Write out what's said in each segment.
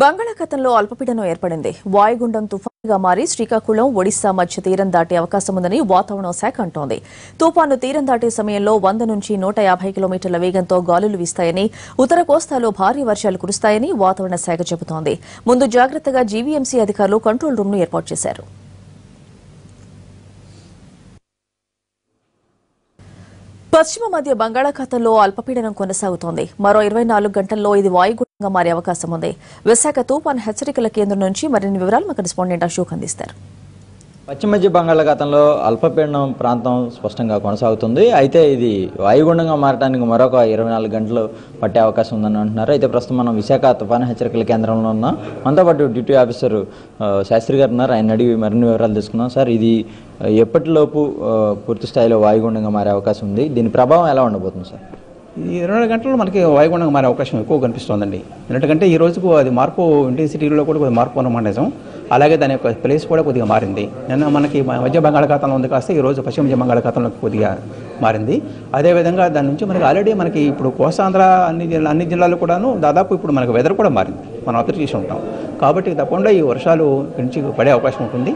బంగాళాఖాతంలో అల్పపీడనం ఏర్పడింది. వాయుగుండం తుఫానుగా మారి శ్రీకాకుళం ఒడిశా మధ్య తీరం దాటే అవకాశం ఉందని వాతావరణ శాఖ అంటోంది. తుపాను తీరం దాటే సమయంలో వంద నుంచి నూట యాభై కిలోమీటర్ల వేగంతో గాలులు వీస్తాయని ఉత్తర కోస్తాలో భారీ వర్షాలు కురుస్తాయని వాతావరణ శాఖ చెబుతోంది. ముందు జాగ్రత్తగా జీవీఎంసీ అధికారులు కంట్రోల్ రూమ్ను ఏర్పాటు చేశారు. పశ్చిమ మధ్య బంగాళాఖాతంలో అల్పపీడనం కొనసాగుతోంది. మరో ఇరవై నాలుగు గంటల్లో ఇది వాయుగుండంగా మారే అవకాశం ఉంది. విశాఖ తుపాన్ హెచ్చరికల కేంద్రం నుంచి మరిన్ని వివరాలు మా కరెస్పాండెంట్ అశోక్ అందిస్తారు. పశ్చిమ మధ్య బంగాళాఖాతంలో అల్పపీడనం ప్రాంతం స్పష్టంగా కొనసాగుతుంది. అయితే ఇది వాయుగుండంగా మారడానికి మరొక ఇరవై నాలుగు గంటలు పట్టే అవకాశం ఉందని అంటున్నారు. అయితే ప్రస్తుతం మనం విశాఖ తుఫాను హెచ్చరికల కేంద్రంలో ఉన్నాం మనతో పాటు డ్యూటీ ఆఫీసర్ శాస్త్రి గారు ఉన్నారు. ఆయన అడిగి మరిన్ని వివరాలు తీసుకున్నాం సార్ ఇది ఎప్పటిలోపు పూర్తి స్థాయిలో వాయుగుండంగా మారే అవకాశం ఉంది. దీని ప్రభావం ఎలా ఉండబోతుంది సార్? ఇరవై నాలుగు గంటల్లో మనకి వాయుగుండంగా మారే అవకాశం ఎక్కువ కనిపిస్తోందండి. ఎందుకంటే ఈ రోజుకు అది మార్పు ఇంటెన్సిటీలో కూడా కొద్దిగా మార్పు ఉన్నమాట నిజం. అలాగే దాని యొక్క ప్లేస్ కూడా కొద్దిగా మారింది. నిన్న మనకి మధ్య బంగాళాఖాతంలో ఉంది కాస్త ఈ రోజు పశ్చిమ మధ్య బంగాళాఖాతంలో కొద్దిగా మారింది. అదేవిధంగా దాని నుంచి మనకి ఆల్రెడీ మనకి ఇప్పుడు కోస్తాంధ్ర అన్ని జిల్లా అన్ని జిల్లాలు కూడాను దాదాపు ఇప్పుడు మనకి వెదర్ కూడా మారింది. మనం అబ్జర్వ్ చేసి ఉంటాం. కాబట్టి తప్పకుండా ఈ వర్షాలు నుంచి పడే అవకాశం ఉంటుంది.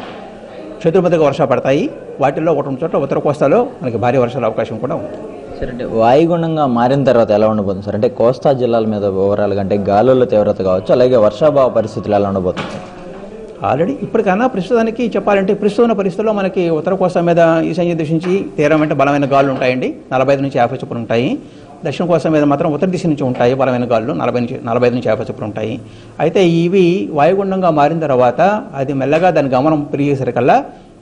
చతుర్మతిగా వర్షాలు పడతాయి. వాటిల్లో ఒకటి చోట చోట్ల ఉత్తర కోస్తాలో మనకి భారీ వర్షాల అవకాశం కూడా ఉంది. సార్ అంటే వాయుగుండంగా మారిన తర్వాత ఎలా ఉండబోతుంది సార్? అంటే కోస్తా జిల్లాల మీద ఓవరాల్గా అంటే గాలుల తీవ్రత కావచ్చు అలాగే వర్షాభావ పరిస్థితులు ఎలా ఉండబోతుంది ఆల్రెడీ ఇప్పటికన్నా ప్రస్తుతానికి చెప్పాలంటే ప్రస్తుతం పరిస్థితుల్లో మనకి ఉత్తర కోస్తా మీద ఈశాన్య దిశ నుంచి తీరం వెంట బలమైన గాలు ఉంటాయండి. నలభై ఐదు నుంచి యాభై చొప్పున ఉంటాయి. దక్షిణ కోస్తా మీద మాత్రం ఉత్తర దిశ నుంచి ఉంటాయి బలమైన గాలులు. నలభై నుంచి నలభై ఐదు నుంచి యాభై చొప్పున ఉంటాయి. అయితే ఇవి వాయుగుండంగా మారిన తర్వాత అది మెల్లగా దాని గమనం పెరిగేసరికల్లా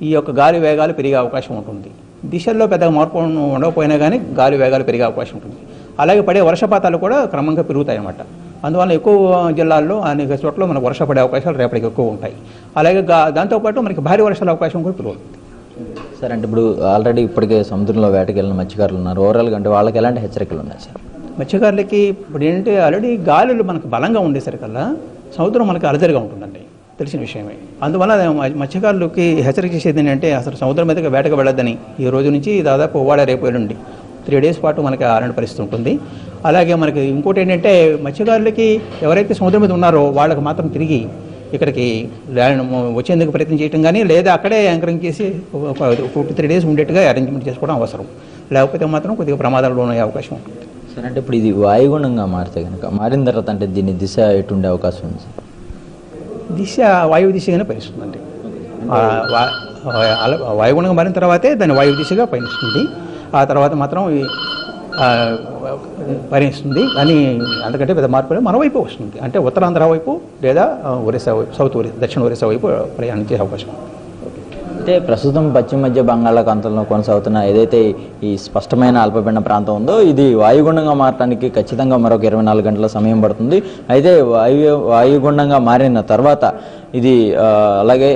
ఈ యొక్క గాలి వేగాలు పెరిగే అవకాశం ఉంటుంది. దిశల్లో పెద్దగా మార్పు ఉండకపోయినా కానీ గాలి వేగాలు పెరిగే అవకాశం ఉంటుంది. అలాగే పడే వర్షపాతాలు కూడా క్రమంగా పెరుగుతాయి అన్నమాట అందువల్ల ఎక్కువ జిల్లాల్లో అనేక చోట్ల మనకు వర్ష పడే అవకాశాలు రేపటికి ఎక్కువ ఉంటాయి. అలాగే దాంతోపాటు మనకి భారీ వర్షాల అవకాశం కూడా పెరుగుతుంది. సార్ అంటే ఇప్పుడు ఆల్రెడీ ఇప్పటికే సముద్రంలో వేటకెళ్ళిన మత్స్యకారులు ఉన్నారు. ఓవరాల్గా అంటే వాళ్ళకి ఎలాంటి హెచ్చరికలు ఉన్నాయి సార్? మత్స్యకారులకి ఇప్పుడు ఏంటంటే ఆల్రెడీ గాలులు మనకు బలంగా ఉండేసరికల్లా సముద్రం మనకి అలజడిగా ఉంటుందండి. తెలిసిన విషయమే. అందువల్ల మత్స్యకారులకి హెచ్చరిక చేసేది ఏంటంటే అసలు సముద్రం మీదకి వేటకు వెళ్ళొద్దని. ఈ రోజు నుంచి దాదాపు వాడ రేపు ఎల్లుండి. త్రీ డేస్ పాటు మనకి అలాంటి పరిస్థితి ఉంటుంది. అలాగే మనకి ఇంకోటి ఏంటంటే మత్స్యకారులకి ఎవరైతే సముద్రం మీద ఉన్నారో వాళ్ళకి మాత్రం తిరిగి ఇక్కడికి ల్యాండ్ వచ్చేందుకు ప్రయత్నం చేయటం కానీ లేదా అక్కడే యాంకరింగ్ చేసి టూ త్రీ డేస్ ఉండేట్టుగా అరేంజ్మెంట్ చేసుకోవడం అవసరం. లేకపోతే మాత్రం కొద్దిగా ప్రమాదాలు లోనయ్యే అవకాశం ఉంటుంది. సరే అంటే ఇప్పుడు ఇది వాయుగుణంగా మారితే కనుక మారిన తర్వాత అంటే దీని దిశ ఎటు ఉండే అవకాశం ఉంది సార్? దిశ వాయువు దిశగానే పయనిస్తుందండి. అల- వాయుగుణంగా మారిన తర్వాతే దాని వాయువు దిశగా పయనిస్తుంది. ఆ తర్వాత మాత్రం పయనిస్తుంది. కానీ అందుకంటే పెద్ద మార్పు మనవైపు మన వైపు వస్తుంది. అంటే ఉత్తరాంధ్ర వైపు లేదా ఒరిస్సా వైపు సౌత్ ఒరిస్సా దక్షిణ ఒరిస్సా వైపు ప్రయాణించే అవకాశం ఉంది. అంటే ప్రస్తుతం పశ్చిమ మధ్య బంగాళాఖాతంలో కొనసాగుతున్న ఏదైతే ఈ స్పష్టమైన అల్పపీడన ప్రాంతం ఉందో ఇది వాయుగుండంగా మారడానికి ఖచ్చితంగా మరొక ఇరవై నాలుగు గంటల సమయం పడుతుంది. అయితే వాయు వాయుగుండంగా మారిన తర్వాత ఇది అలాగే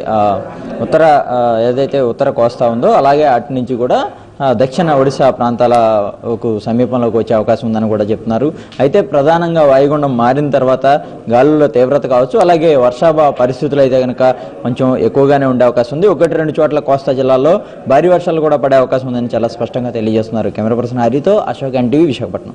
ఉత్తర ఏదైతే ఉత్తర కోస్తా ఉందో అలాగే అటు నుంచి కూడా దక్షిణ ఒడిశా ప్రాంతాలకు సమీపంలోకి వచ్చే అవకాశం ఉందని కూడా చెప్తున్నారు. అయితే ప్రధానంగా వాయుగుండం మారిన తర్వాత గాలుల తీవ్రత కావచ్చు అలాగే వర్షాభావ పరిస్థితులు అయితే కనుక కొంచెం ఎక్కువగానే ఉండే అవకాశం ఉంది. ఒకటి రెండు చోట్ల కోస్తా జిల్లాల్లో భారీ వర్షాలు కూడా పడే అవకాశం ఉందని చాలా స్పష్టంగా తెలియజేస్తున్నారు. కెమెరా పర్సన్ హరితో అశోక్ ఎన్టీవీ విశాఖపట్నం.